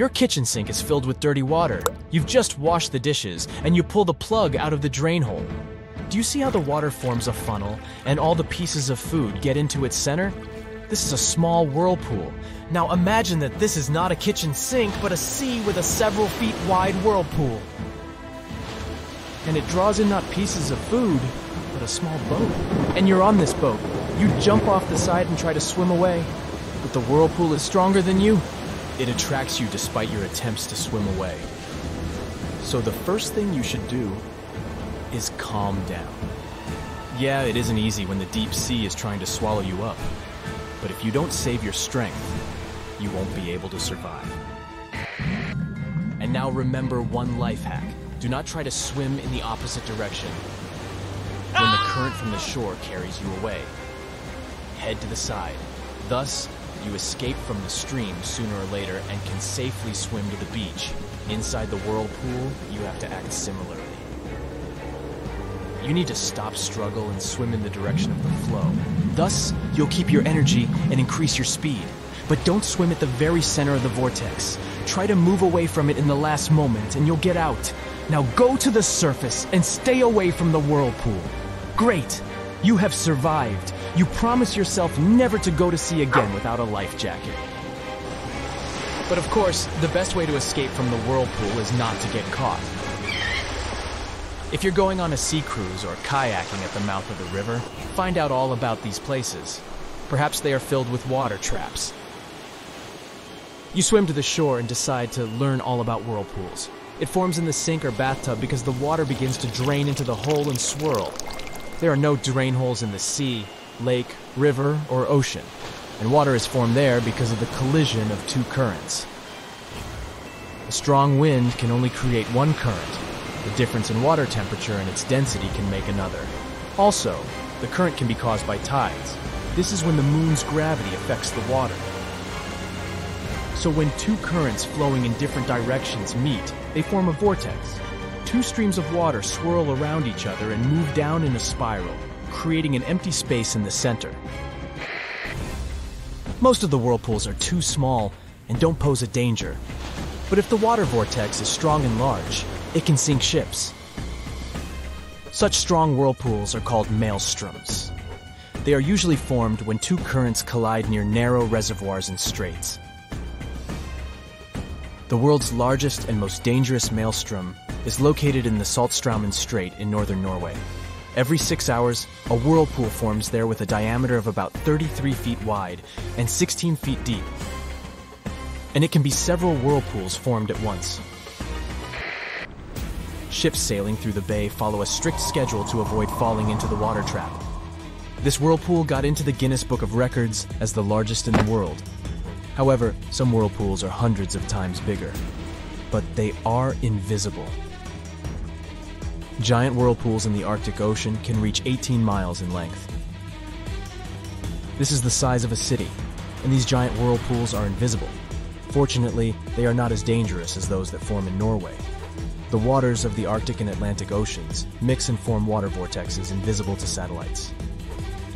Your kitchen sink is filled with dirty water. You've just washed the dishes, and you pull the plug out of the drain hole. Do you see how the water forms a funnel, and all the pieces of food get into its center? This is a small whirlpool. Now imagine that this is not a kitchen sink, but a sea with a several feet wide whirlpool. And it draws in not pieces of food, but a small boat. And you're on this boat. You jump off the side and try to swim away. But the whirlpool is stronger than you. It attracts you despite your attempts to swim away. So the first thing you should do is calm down. Yeah, it isn't easy when the deep sea is trying to swallow you up. But if you don't save your strength, you won't be able to survive. And now remember one life hack. Do not try to swim in the opposite direction when the current from the shore carries you away. Head to the side. Thus, you escape from the stream sooner or later and can safely swim to the beach. Inside the whirlpool, you have to act similarly. You need to stop struggle and swim in the direction of the flow. Thus, you'll keep your energy and increase your speed. But don't swim at the very center of the vortex. Try to move away from it in the last moment and you'll get out. Now go to the surface and stay away from the whirlpool. Great! You have survived. You promise yourself never to go to sea again without a life jacket. But of course, the best way to escape from the whirlpool is not to get caught. If you're going on a sea cruise or kayaking at the mouth of the river, find out all about these places. Perhaps they are filled with water traps. You swim to the shore and decide to learn all about whirlpools. It forms in the sink or bathtub because the water begins to drain into the hole and swirl. There are no drain holes in the sea, lake, river, or ocean, and water is formed there because of the collision of two currents. A strong wind can only create one current. The difference in water temperature and its density can make another. Also, the current can be caused by tides. This is when the moon's gravity affects the water. So when two currents flowing in different directions meet, they form a vortex. Two streams of water swirl around each other and move down in a spiral, creating an empty space in the center. Most of the whirlpools are too small and don't pose a danger. But if the water vortex is strong and large, it can sink ships. Such strong whirlpools are called maelstroms. They are usually formed when two currents collide near narrow reservoirs and straits. The world's largest and most dangerous maelstrom is located in the Saltstraumen Strait in northern Norway. Every six hours, a whirlpool forms there with a diameter of about 33 feet wide and 16 feet deep. And it can be several whirlpools formed at once. Ships sailing through the bay follow a strict schedule to avoid falling into the water trap. This whirlpool got into the Guinness Book of Records as the largest in the world. However, some whirlpools are hundreds of times bigger. But they are invisible. Giant whirlpools in the Arctic Ocean can reach 18 miles in length. This is the size of a city, and these giant whirlpools are invisible. Fortunately, they are not as dangerous as those that form in Norway. The waters of the Arctic and Atlantic Oceans mix and form water vortexes invisible to satellites.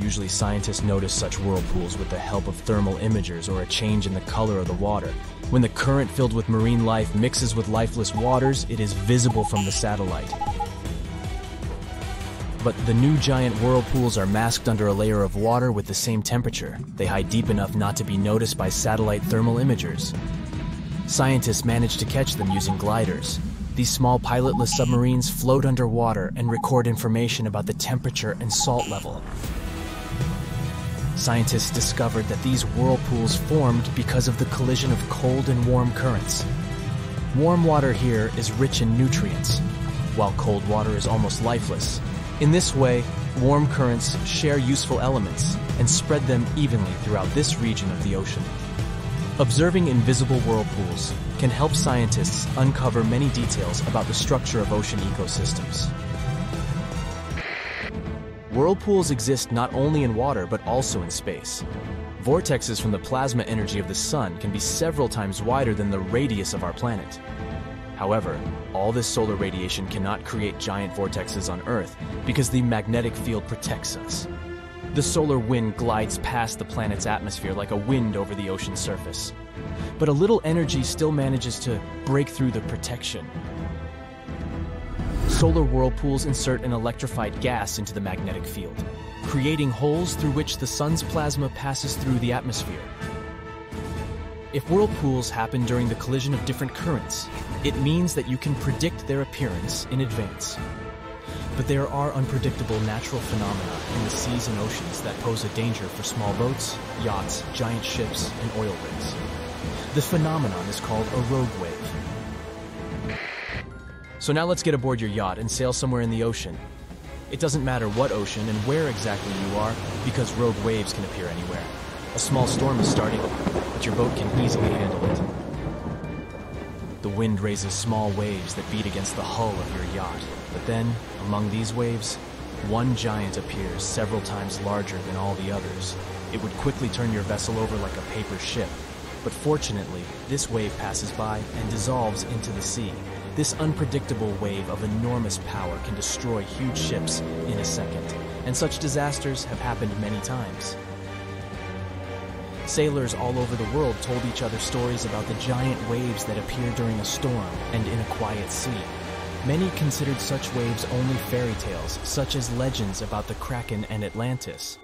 Usually, scientists notice such whirlpools with the help of thermal imagers or a change in the color of the water. When the current filled with marine life mixes with lifeless waters, it is visible from the satellite. But the new giant whirlpools are masked under a layer of water with the same temperature. They hide deep enough not to be noticed by satellite thermal imagers. Scientists manage to catch them using gliders. These small pilotless submarines float underwater and record information about the temperature and salt level. Scientists discovered that these whirlpools formed because of the collision of cold and warm currents. Warm water here is rich in nutrients, while cold water is almost lifeless. In this way, warm currents share useful elements and spread them evenly throughout this region of the ocean. Observing invisible whirlpools can help scientists uncover many details about the structure of ocean ecosystems. Whirlpools exist not only in water but also in space. Vortexes from the plasma energy of the sun can be several times wider than the radius of our planet. However, all this solar radiation cannot create giant vortexes on Earth because the magnetic field protects us. The solar wind glides past the planet's atmosphere like a wind over the ocean surface. but a little energy still manages to break through the protection. Solar whirlpools insert an electrified gas into the magnetic field, creating holes through which the sun's plasma passes through the atmosphere. If whirlpools happen during the collision of different currents, it means that you can predict their appearance in advance. But there are unpredictable natural phenomena in the seas and oceans that pose a danger for small boats, yachts, giant ships, and oil rigs. The phenomenon is called a rogue wave. So now let's get aboard your yacht and sail somewhere in the ocean. It doesn't matter what ocean and where exactly you are, because rogue waves can appear anywhere. A small storm is starting, but your boat can easily handle it. The wind raises small waves that beat against the hull of your yacht. But then, among these waves, one giant appears several times larger than all the others. It would quickly turn your vessel over like a paper ship. But fortunately, this wave passes by and dissolves into the sea. This unpredictable wave of enormous power can destroy huge ships in a second, and such disasters have happened many times. Sailors all over the world told each other stories about the giant waves that appear during a storm and in a quiet sea. Many considered such waves only fairy tales, such as legends about the Kraken and Atlantis.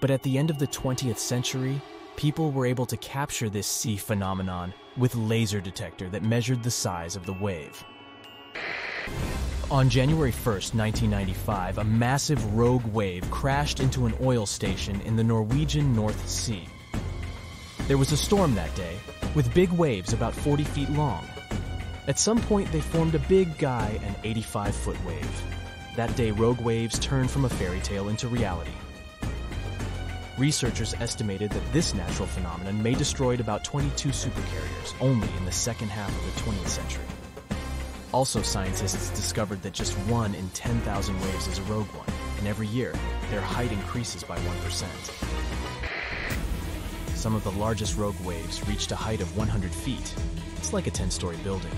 But at the end of the 20th century, people were able to capture this sea phenomenon with laser detector that measured the size of the wave. On January 1st, 1995, a massive rogue wave crashed into an oil station in the Norwegian North Sea. There was a storm that day, with big waves about 40 feet long. At some point, they formed a big guy and 85 foot wave. That day, rogue waves turned from a fairy tale into reality. Researchers estimated that this natural phenomenon may destroyed about 22 supercarriers only in the second half of the 20th century. Also, scientists discovered that just one in 10,000 waves is a rogue one, and every year, their height increases by 1%. Some of the largest rogue waves reached a height of 100 feet. It's like a 10 story building.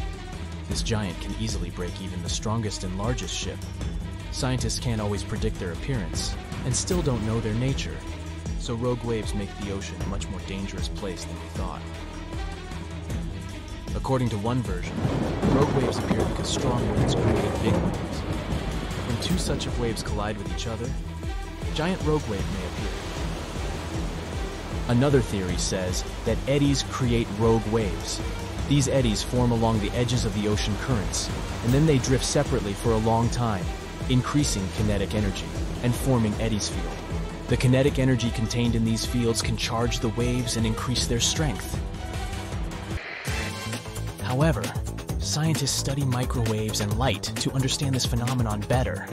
This giant can easily break even the strongest and largest ship. Scientists can't always predict their appearance, and still don't know their nature, so rogue waves make the ocean a much more dangerous place than we thought. According to one version, rogue waves appear because strong winds create big waves. When two such of waves collide with each other, a giant rogue wave may appear. Another theory says that eddies create rogue waves. These eddies form along the edges of the ocean currents, and then they drift separately for a long time, increasing kinetic energy and forming eddies field. The kinetic energy contained in these fields can charge the waves and increase their strength. However, scientists study microwaves and light to understand this phenomenon better.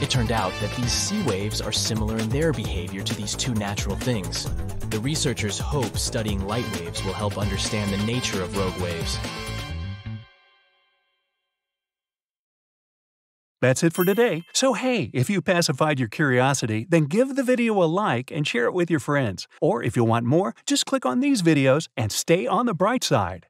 It turned out that these sea waves are similar in their behavior to these two natural things. The researchers hope studying light waves will help understand the nature of rogue waves. That's it for today. So hey, if you pacified your curiosity, then give the video a like and share it with your friends. Or if you want more, just click on these videos and stay on the bright side.